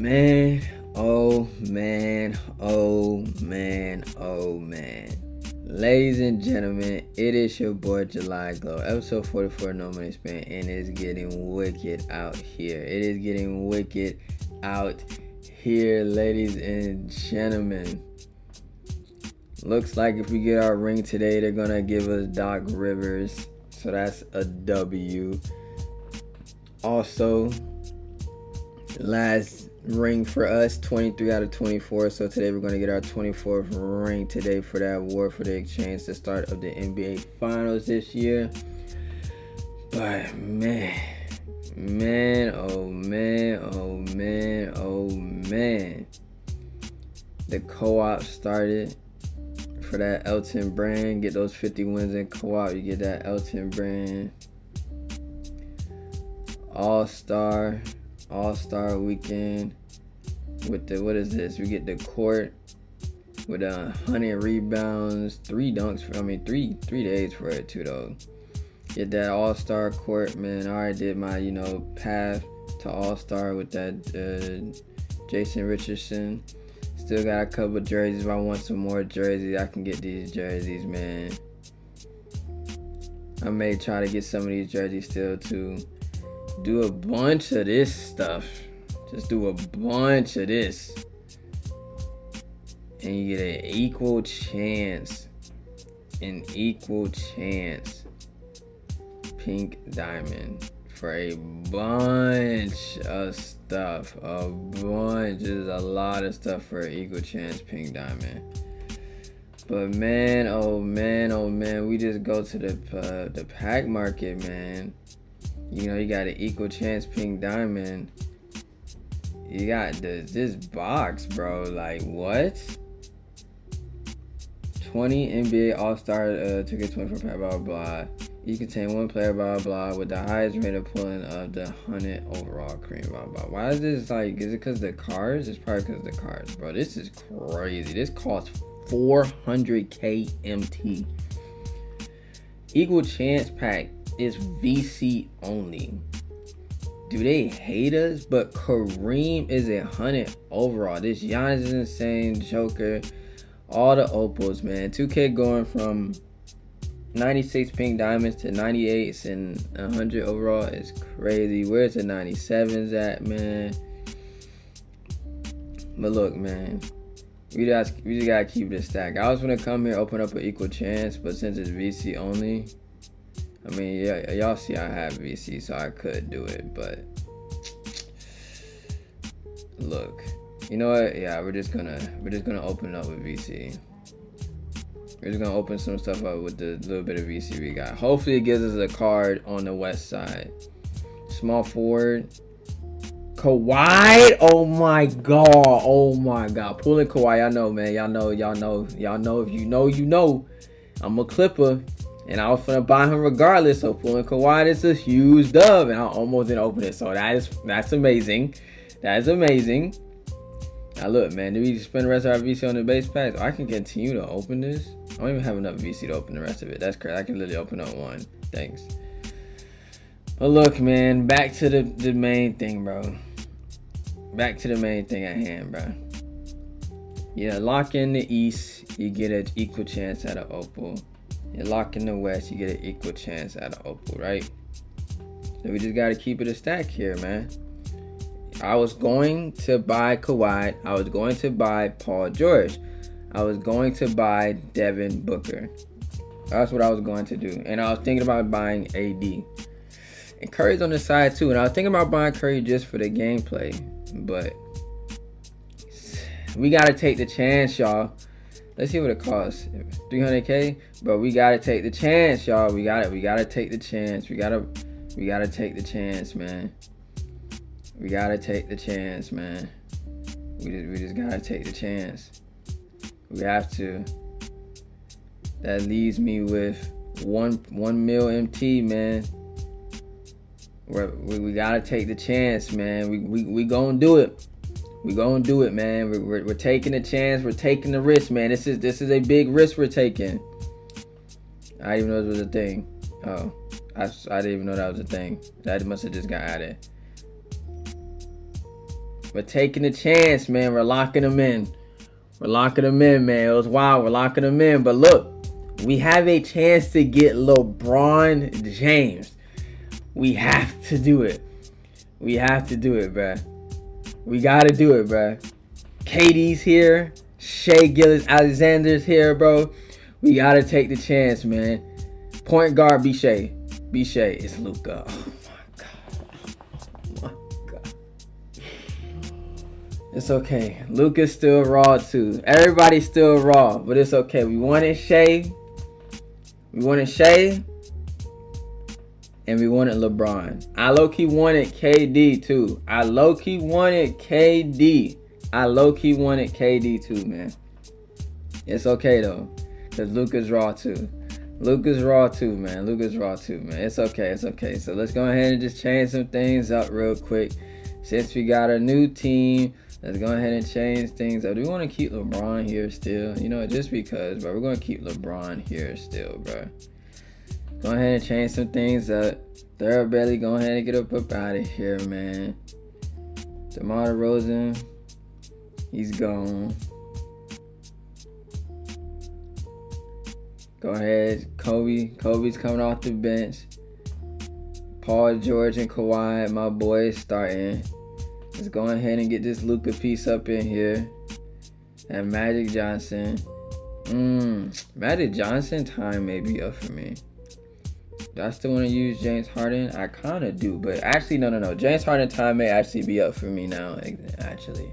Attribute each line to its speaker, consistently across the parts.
Speaker 1: Man, oh man, oh man, oh man. Ladies and gentlemen, it is your boy JulyGlo, episode 44 No Money Spent, and it's getting wicked out here. It is getting wicked out here, ladies and gentlemen. Looks like if we get our ring today, they're gonna give us Doc Rivers, so that's a W. Also, last ring for us 23 out of 24 so today we're going to get our 24th ring today for that award for the exchange the start of the nba finals this year but man man oh man oh man oh man. The co-op started for that elton brand. Get those 50 wins in co-op you get that elton brand. All-star all-star weekend with the what is this? We get the court with a hundred rebounds three dunks for i mean three three days for it too though get that all-star court man i already did my you know path to all-star with that uh, jason richardson still got a couple jerseys if i want some more jerseys i can get these jerseys man i may try to get some of these jerseys still too do a bunch of this stuff. Just do a bunch of this. And you get an equal chance. An equal chance. Pink diamond. For a bunch of stuff. A bunch. There's a lot of stuff for equal chance pink diamond. But man, oh man, oh man, we just go to the uh, the pack market, man you know, you got an equal chance pink diamond. You got this this box, bro. Like what? 20 NBA All Star uh, tickets, 24 pack, blah, blah blah. You contain one player, blah blah, with the highest rate of pulling of the 100 overall Kareem, blah blah. Why is this like? Is it because the cards? It's probably because the cards, bro. This is crazy. This costs 400k MT. Equal chance pack is VC only. Do they hate us? But Kareem is a hundred overall. This Giannis is insane. Joker, all the opals, man. 2K going from 96 pink diamonds to 98s and 100 overall is crazy. Where's the 97s at, man? But look, man. We just we just gotta keep this stack. I was gonna come here open up an equal chance, but since it's VC only, I mean, yeah, y'all see I have VC, so I could do it, but look, you know what? Yeah, we're just gonna we're just gonna open up with VC. We're just gonna open some stuff up with the little bit of VC we got. Hopefully, it gives us a card on the west side. Small forward. Kawhi, oh my god, oh my god, pulling Kawhi. I know, man. Y'all know, y'all know, y'all know. If you know, you know. I'm a Clipper. And I was gonna buy him regardless. So pulling Kawhi is a huge dub, and I almost didn't open it. So that is that's amazing. That is amazing. Now look, man, do we spend the rest of our VC on the base packs? I can continue to open this. I don't even have enough VC to open the rest of it. That's crazy. I can literally open up one. Thanks. But look, man, back to the, the main thing, bro. Back to the main thing at hand, bro. Yeah, lock in the East, you get an equal chance at an Opal. You lock in the West, you get an equal chance at an Opal, right? So we just gotta keep it a stack here, man. I was going to buy Kawhi. I was going to buy Paul George. I was going to buy Devin Booker. That's what I was going to do. And I was thinking about buying AD. And Curry's on the side too. And I was thinking about buying Curry just for the gameplay. But we got to take the chance, y'all. Let's see what it costs. 300k, but we gotta take the chance, y'all. We got it. We gotta take the chance. We gotta, we gotta take the chance, man. We gotta take the chance, man. We just, we just gotta take the chance. We have to. That leaves me with one one mil MT, man. We're, we we gotta take the chance, man. We we we gonna do it. We gonna do it, man. We're, we're, we're taking a chance. We're taking the risk, man. This is this is a big risk we're taking. I didn't even know it was a thing. Oh, I, I didn't even know that was a thing. That must have just got added. We're taking a chance, man. We're locking them in. We're locking them in, man. It was wild. We're locking them in. But look, we have a chance to get LeBron James. We have to do it. We have to do it, bruh. We gotta do it, bruh. KD's here. Shai Gilgeous-Alexander's here, bro. We gotta take the chance, man. Point guard, be Shai. Be Shai. It's Luka. It's okay. Luka's still raw too. Everybody's still raw, but it's okay. We wanted Shai. We wanted Shai. And we wanted LeBron. I low key wanted KD too. I low key wanted KD. I low key wanted KD too, man. It's okay though. Cause Luka's raw too. Luka's raw too, man. Luka's raw too, man. It's okay. It's okay. So let's go ahead and just change some things up real quick. Since we got a new team, let's go ahead and change things up. Do we want to keep LeBron here still? You know, just because, but we're going to keep LeBron here still, bro. Go ahead and change some things up. Third belly, go ahead and get up, up out of here, man. DeMar DeRozan, he's gone. Go ahead, Kobe. Kobe's coming off the bench. Paul George and Kawhi, my boys, starting. Let's go ahead and get this Luka piece up in here. And Magic Johnson. Mmm, Magic Johnson time may be up for me. Do I still want to use James Harden? I kind of do, but actually, no, no, no. James Harden time may actually be up for me now. Actually,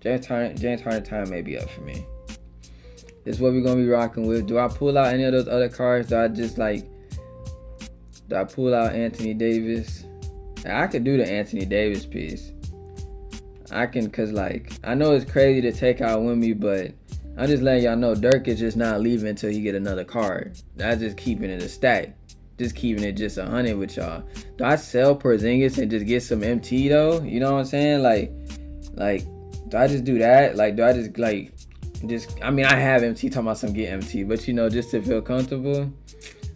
Speaker 1: James Harden, James Harden time may be up for me. This is what we're gonna be rocking with. Do I pull out any of those other cards? Do I just like do I pull out Anthony Davis? I could do the Anthony Davis piece. I can cause like I know it's crazy to take out Wemby, but I'm just letting y'all know Dirk is just not leaving until he get another card. That's just keeping it a stack. Just keeping it just a hundred with y'all. Do I sell Porzingis and just get some MT though? You know what I'm saying? Like, like, do I just do that? Like, do I just like just I mean I have MT talking about some get MT, but you know, just to feel comfortable,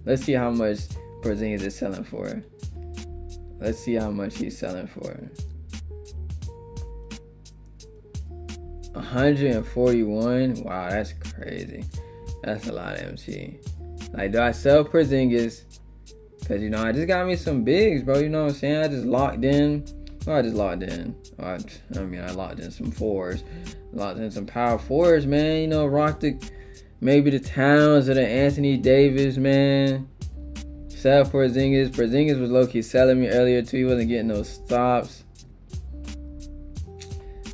Speaker 1: let's see how much Porzingis is selling for. Let's see how much he's selling for. 141. Wow, that's crazy. That's a lot of MT. Like, do I sell Porzingis? Cause you know I just got me some bigs, bro. You know what I'm saying? I just locked in. Oh, I just locked in. Oh, I, I mean, I locked in some fours locked in some power fours, man. You know, rock the maybe the Towns or the Anthony Davis, man. Sell Porzingis. Porzingis was low key selling me earlier too. He wasn't getting no stops.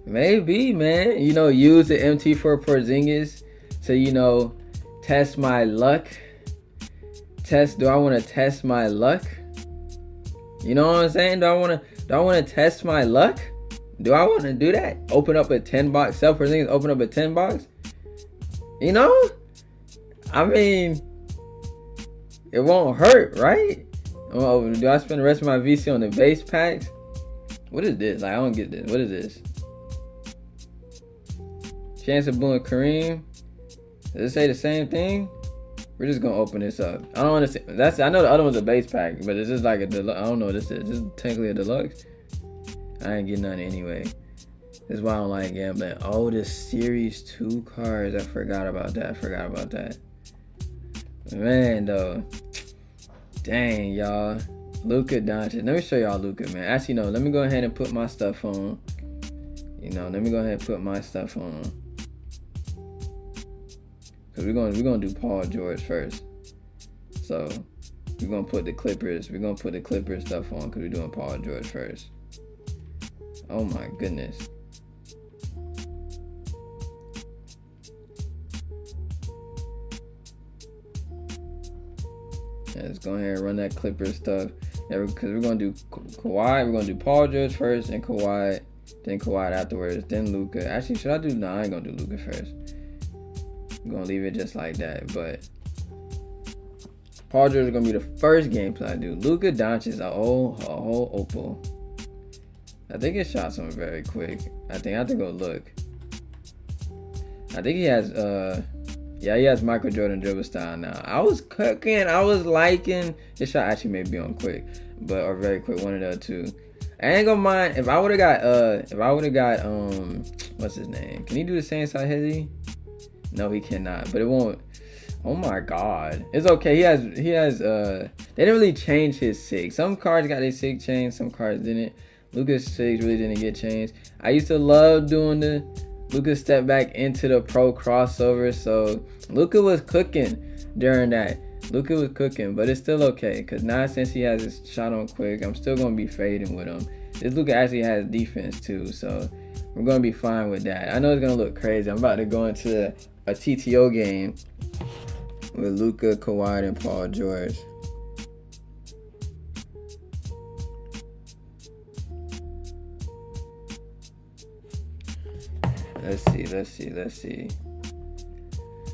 Speaker 1: Maybe, man. You know, use the MT for Porzingis to you know test my luck. Test. Do I want to test my luck? You know what I'm saying? Do I want to? Do I want to test my luck? Do I want to do that? Open up a 10 box, sell for things, open up a 10 box? You know? I mean, it won't hurt, right? Do I spend the rest of my VC on the base packs? What is this? Like, I don't get this. What is this? Chance of Boone Kareem? Does it say the same thing? We're just gonna open this up. I don't understand. That's I know the other one's a base pack, but it's just like a deluxe. I don't know. This is this technically a deluxe. I ain't get none anyway. That's why I don't like gambling. Oh, the Series 2 cards. I forgot about that. I forgot about that. Man, though. Dang, y'all. Luka Doncic. Let me show y'all Luka, man. Actually, no. Let me go ahead and put my stuff on. You know, let me go ahead and put my stuff on. Cause we're gonna we're gonna do Paul George first. So we're gonna put the Clippers. We're gonna put the Clippers stuff on because we're doing Paul George first. Oh my goodness. Let's go ahead and run that Clipper stuff. Because we're gonna do Ka- Kawhi, we're gonna do Paul George first, and Kawhi, then Kawhi afterwards, then Luka. Actually, should I do? No, I ain't gonna do Luka first. I'm gonna leave it just like that. But Paul George is gonna be the first game plan do. Luka Doncic is a whole, a whole opal. I think his shots are very quick. I think I have to go look. I think he has uh yeah, he has Michael Jordan dribble style now. I was cooking, I was liking his shot actually may be on quick, but or very quick, one of the two. I ain't gonna mind if I would have got uh if I would have got um what's his name? Can he do the same side hesi? No, he cannot. But it won't. Oh my god, it's okay. He has he has uh they didn't really change his sig. Some cards got their sig changed, some cards didn't. Luka's Sigs really didn't get changed. I used to love doing the Luka's step back into the pro crossover. So Luka was cooking during that. Luka was cooking, but it's still okay because now since he has his shot on quick, I'm still gonna be fading with him. This Luka actually has defense too, so we're gonna be fine with that. I know it's gonna look crazy. I'm about to go into a TTO game with Luka, Kawhi, and Paul George. Let's see, let's see, let's see.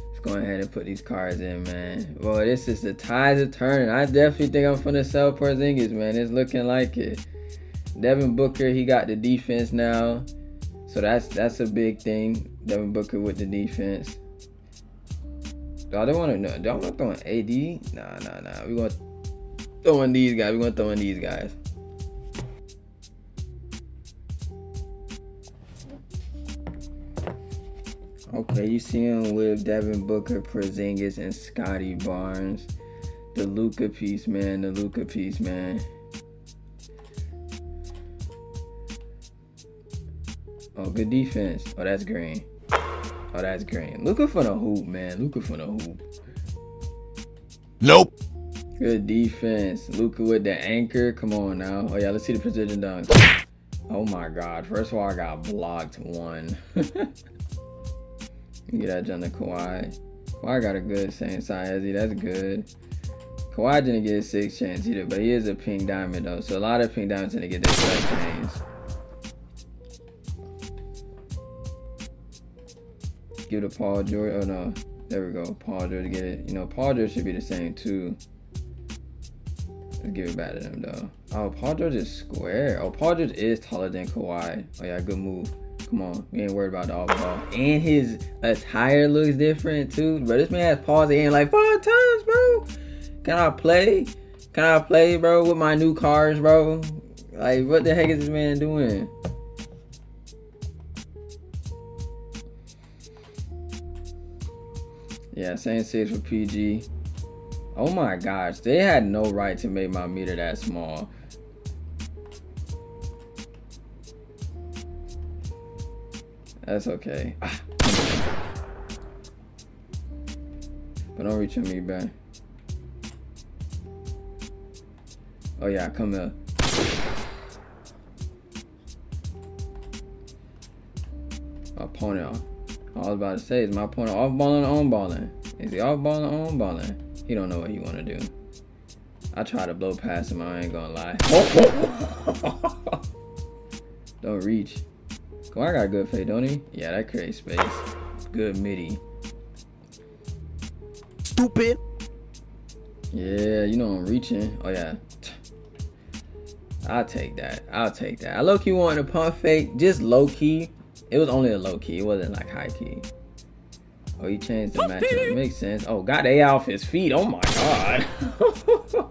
Speaker 1: Let's go ahead and put these cards in, man. Well, this is the tides are turning. I definitely think I'm gonna sell Porzingis, man. It's looking like it. Devin Booker, he got the defense now. So that's that's a big thing. Devin Booker with the defense. I don't want to know. To throw in AD. Nah, nah, nah. We're gonna throw in these guys. We're gonna throw in these guys. Okay, you see him with Devin Booker, Porzingis, and Scottie Barnes. The Luka piece, man. The Luka piece, man. Oh, good defense. Oh, that's green. Oh, that's green. Looking for the hoop, man. Looking for the hoop.
Speaker 2: Nope.
Speaker 1: Good defense. Luka with the anchor. Come on now. Oh yeah, let's see the precision dunk. Oh my god. First of all, I got blocked one. Get that John to Kawhi. Kawhi got a good same side as he. That's good. Kawhi didn't get a six chance either, but he is a pink diamond though. So a lot of pink diamonds didn't get their six chance. Give to Paul George. Oh no, there we go. Paul George to get it. You know, Paul George should be the same too. Let's give it back to them though. Oh, Paul George is square. Oh, Paul George is taller than Kawhi. Oh yeah, good move. Come on, we ain't worried about the all ball. And his attire looks different too. But this man has paused in like five times, bro. Can I play? Can I play, bro, with my new cars, bro? Like, what the heck is this man doing? Yeah, same six for PG. Oh my gosh, they had no right to make my meter that small. That's okay. Ah. But don't reach on me, bro. Oh yeah, come here. Opponent. I was about to say, is my opponent off balling or on balling? Is he off balling or on balling? He don't know what he want to do. I try to blow past him. I ain't gonna lie. don't reach. I got good fade, don't he? Yeah, that creates space. Good midi.
Speaker 2: Stupid.
Speaker 1: Yeah, you know I'm reaching. Oh yeah. I'll take that. I'll take that. I low key wanted a pump fake, just low key. It was only a low key. It wasn't like high key. Oh, he changed the matchup. Makes sense. Oh, got A off his feet. Oh my god.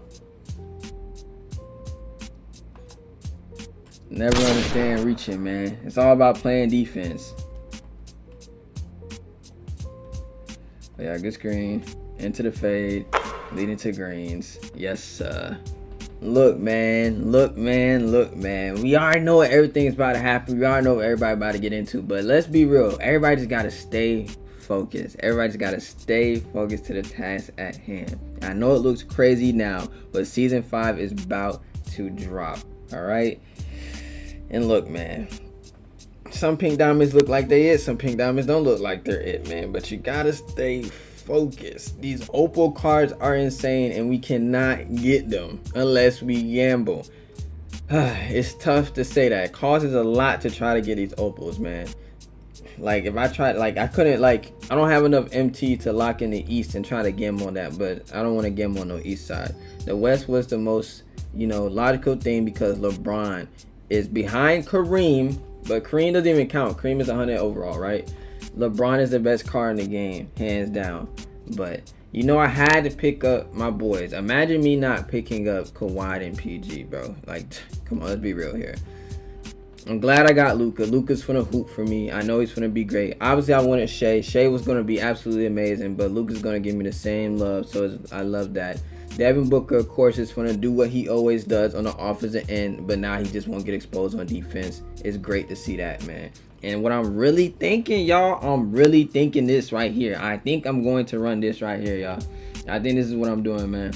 Speaker 1: Never understand reaching, man. It's all about playing defense. Oh, yeah, good screen. Into the fade. Leading to greens. Yes, sir. Look, man. Look, man. Look, man. We already know what everything's about to happen. We already know what everybody about to get into. But let's be real. Everybody just got to stay focused. Everybody just got to stay focused to the task at hand. I know it looks crazy now, but season five is about to drop. All right. And look, man, some pink diamonds look like they it, some pink diamonds don't look like they're it, man. But you gotta stay focused. These opal cards are insane, and we cannot get them unless we gamble. it's tough to say that. It causes a lot to try to get these opals, man. Like if I tried, like I couldn't, like I don't have enough MT to lock in the East and try to gamble on that. But I don't want to gamble on the East side. The West was the most, you know, logical thing because LeBron is behind Kareem, but Kareem doesn't even count. Kareem is 100 overall, right? LeBron is the best car in the game, hands down. But you know, I had to pick up my boys. Imagine me not picking up Kawhi and PG, bro. Like, come on, let's be real here. I'm glad I got Luka. Luka's gonna hoop for me. I know he's gonna be great. Obviously, I wanted Shai. Shai was gonna be absolutely amazing, but Luka's gonna give me the same love. So I love that. Devin Booker, of course, is gonna do what he always does on the offensive end, but now he just won't get exposed on defense. It's great to see that, man. And what I'm really thinking, y'all, I'm really thinking this right here. I think I'm going to run this right here, y'all. I think this is what I'm doing, man.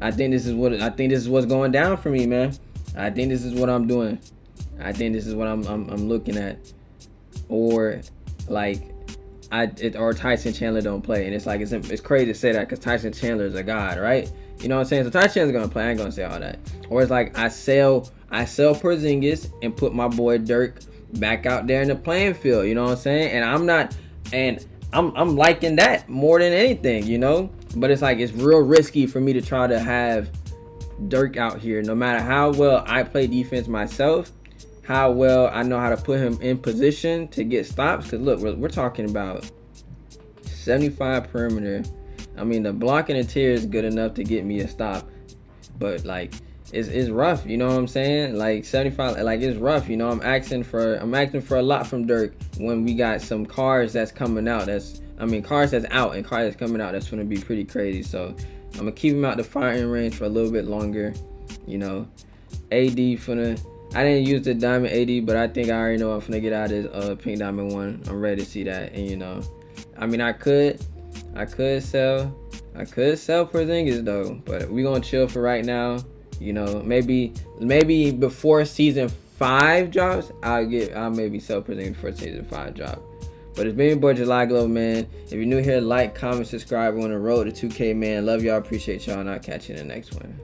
Speaker 1: I think this is what I think this is what's going down for me, man. I think this is what I'm doing. I think this is what I'm I'm, I'm looking at, or like I it, or Tyson Chandler don't play, and it's like it's it's crazy to say that because Tyson Chandler is a god, right? You know what I'm saying? So Tyson Chandler's gonna play. I ain't gonna say all that. Or it's like I sell I sell Porzingis and put my boy Dirk back out there in the playing field. You know what I'm saying? And I'm not and I'm I'm liking that more than anything, you know. But it's like it's real risky for me to try to have Dirk out here, no matter how well I play defense myself how well I know how to put him in position to get stops. Because look, we're, we're, talking about 75 perimeter. I mean, the blocking interior is good enough to get me a stop, but like it's, it's rough. You know what I'm saying? Like 75, like it's rough. You know, I'm asking for I'm asking for a lot from Dirk when we got some cars that's coming out. That's I mean, cars that's out and cars that's coming out. That's gonna be pretty crazy. So I'm gonna keep him out the firing range for a little bit longer. You know, AD for the. I didn't use the diamond AD, but I think I already know I'm gonna get out of this uh, pink diamond one. I'm ready to see that, and you know, I mean, I could, I could sell, I could sell Porzingis though, but we gonna chill for right now. You know, maybe, maybe before season five drops, I'll get, I'll maybe sell Porzingis before season five drop. But it's been boy JulyGlo, man. If you're new here, like, comment, subscribe. We're on the road to 2K, man. Love y'all, appreciate y'all, and I'll catch you in the next one.